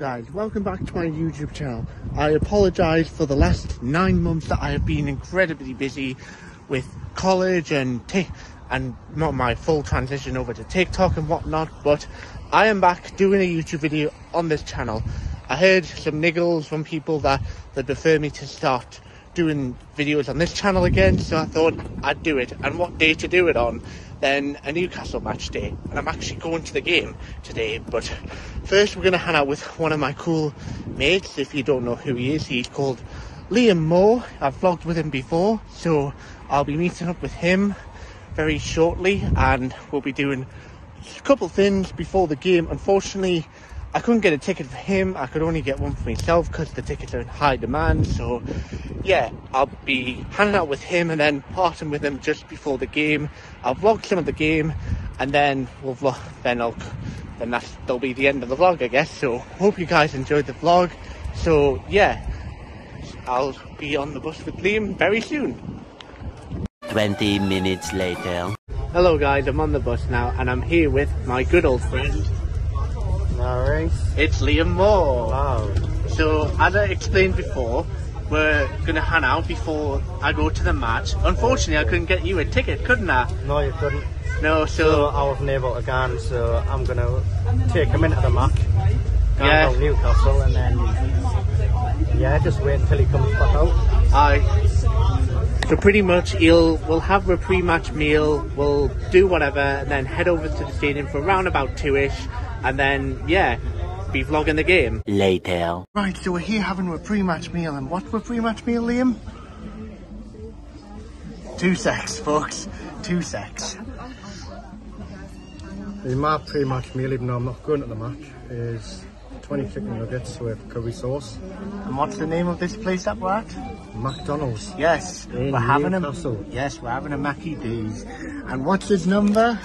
guys, welcome back to my YouTube channel. I apologise for the last nine months that I have been incredibly busy with college and and not my full transition over to TikTok and whatnot, but I am back doing a YouTube video on this channel. I heard some niggles from people that, that prefer me to start doing videos on this channel again, so I thought I'd do it. And what day to do it on? Then a Newcastle match day. And I'm actually going to the game today, but first we're going to hang out with one of my cool mates. If you don't know who he is, he's called Liam Moore. I've vlogged with him before, so I'll be meeting up with him very shortly and we'll be doing a couple things before the game. Unfortunately, I couldn't get a ticket for him. I could only get one for myself because the tickets are in high demand. So, yeah, I'll be hanging out with him and then parting with him just before the game. I'll vlog some of the game, and then we'll vlog. Then I'll then that's that'll be the end of the vlog, I guess. So, hope you guys enjoyed the vlog. So, yeah, I'll be on the bus with Liam very soon. 20 minutes later. Hello guys, I'm on the bus now and I'm here with my good old friend Alright. It's Liam Moore. Wow. So, as I explained before, we're going to hang out before I go to the match. Unfortunately, I couldn't get you a ticket, couldn't I? No, you couldn't. No, so... so I wasn't able to go so I'm going to take him into the match. Yeah. Newcastle and then, yeah, just wait until he comes back out. I. So pretty much, he'll we'll have a pre-match meal, we'll do whatever, and then head over to the stadium for around about two-ish and then yeah, be vlogging the game. Later. Right, so we're here having a pre-match meal, and what's a pre-match meal, Liam? Two secs, folks. Two secs. My pre-match meal, even though I'm not going to the match, is 20 chicken nuggets with curry sauce. And what's the name of this place that we're at? McDonald's. Yes, In we're having Newcastle. a yes, we're having a Mackie D's. And what's his number?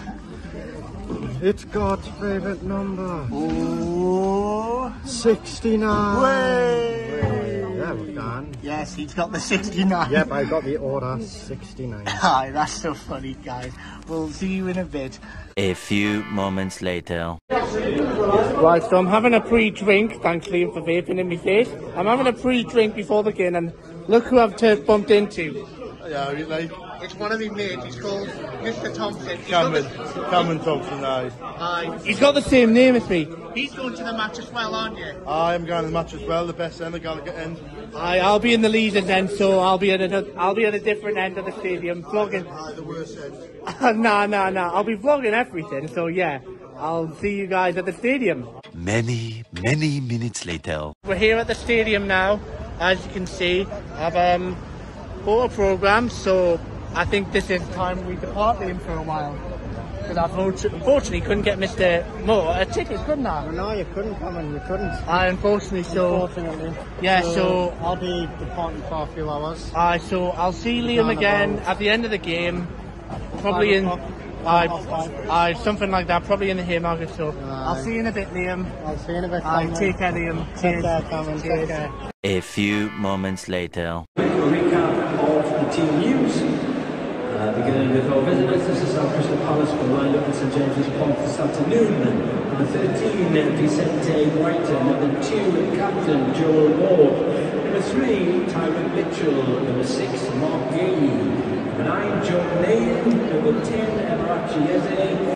It's God's favourite number. Oh, 69. Way. Yeah, we're done. Yes, he's got the 69. Yep, I got the order 69. Hi, that's so funny, guys. We'll see you in a bit. A few moments later. Right, so I'm having a pre-drink. Thanks, Liam, for vaping in my face. I'm having a pre-drink before the game, and look who I've bumped into. Yeah, really. It's one of my mates. He's called Mr. Thompson. He's Cameron, got the, Cameron Thompson, aye. Aye. he's got the same name as me. He's going to the match as well, aren't you? I'm going to the match as well, the best end, the Gallowgate end. Aye, I'll be in the Leazes end, so I'll be at a, I'll be at a different end of the stadium, vlogging. Aye, the worst end. nah, nah, nah. I'll be vlogging everything, so yeah. I'll see you guys at the stadium. Many, many minutes later. We're here at the stadium now. As you can see, I've um, bought a program, so I think this is time we depart him for a while. Because I unfortunately couldn't get Mr. Moore a ticket, couldn't I? No, you couldn't come in, you couldn't. I unfortunately so. Unfortunately. Yeah, so, so I'll be departing for a few hours. I so I'll see Liam again at the end of the game, probably in. I, I, something like that, probably in the Haymarket. So I'll see you in a bit, Liam. I'll see you in a bit. I take care, Liam. Take Cheers. care, Cameron. Take care. A few moments later. recap of the team news. Uh, beginning with our visitors, this is our Crystal Palace will lined up St James's Park this afternoon. Number 13, Vicente Brighton. Number 2, Captain Joel Ward. Number 3, Tyrick Mitchell. Number 6, Marc Guéhi. Number 9, John Lane. Number 10, Eberechi Eze.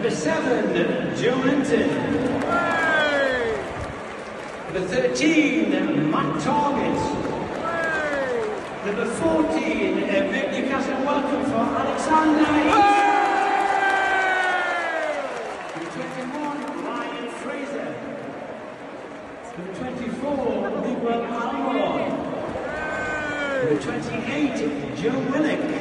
Number seven, Joelinton. Number 13, Matt Targett. Number 14, a big Newcastle welcome for Alexander Number 21, Ryan Fraser. Number 24, Miguel Almiron. Number 28, Joe Willock.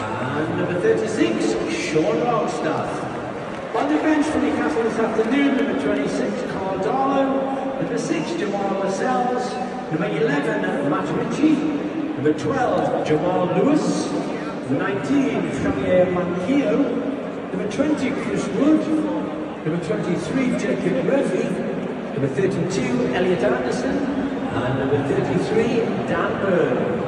And number 36, Sean Longstaff. On the bench for Newcastle afternoon, number 26, Karl Darlow. Number 6, Jamaal Lascelles. Number 11, Matt Ritchie. Number 12, Jamal Lewis. Number 19, Javier Manquillo. Number 20, Chris Wood. Number 23, Jacob Murphy. Number 32, Elliot Anderson. And number 33, Dan Burn.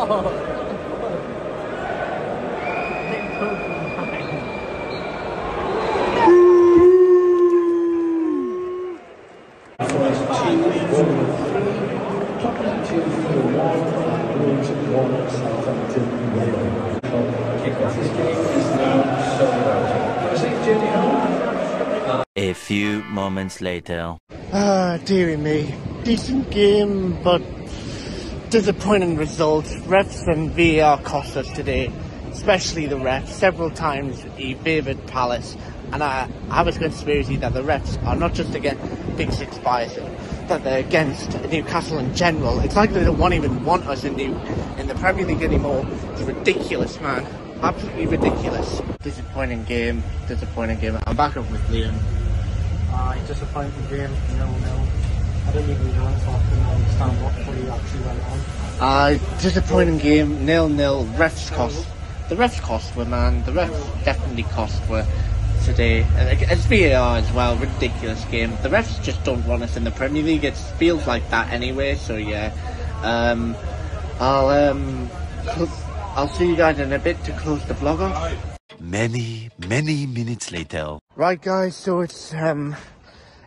a few moments later. Ah, dearie me. Decent game, but disappointing result. Refs and VAR cost us today, especially the refs. Several times he favoured Palace, and I have a conspiracy that the refs are not just against Big Six bias, that they're against Newcastle in general. It's like they don't want, even want us in, New, in the Premier League anymore. It's ridiculous, man. Absolutely ridiculous. Disappointing game, disappointing game. I'm back up with Liam. Aye, disappointing game, nil nil. I didn't even know so I couldn't understand what fully actually went on. Uh, disappointing game, nil nil. Refs cost. The refs cost were man. The refs definitely cost were today. And it- it's VAR as well. Ridiculous game. The refs just don't want us in the Premier League. It feels like that anyway. So yeah, um, I'll um, I'll see you guys in a bit to close the vlog off. Many, many minutes later. Right, guys. So it's um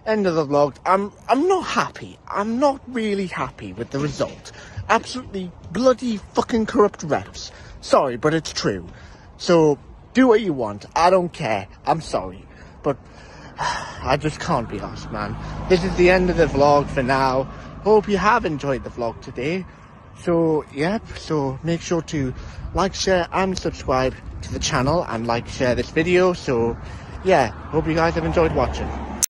end of the vlog. I'm I'm not happy. I'm not really happy with the result. Absolutely bloody fucking corrupt reps. Sorry, but it's true. So do what you want. I don't care. I'm sorry, but I just can't be asked, man. This is the end of the vlog for now. Hope you have enjoyed the vlog today. So, yep, so make sure to like, share, and subscribe to the channel and like, share this video. So, yeah, hope you guys have enjoyed watching.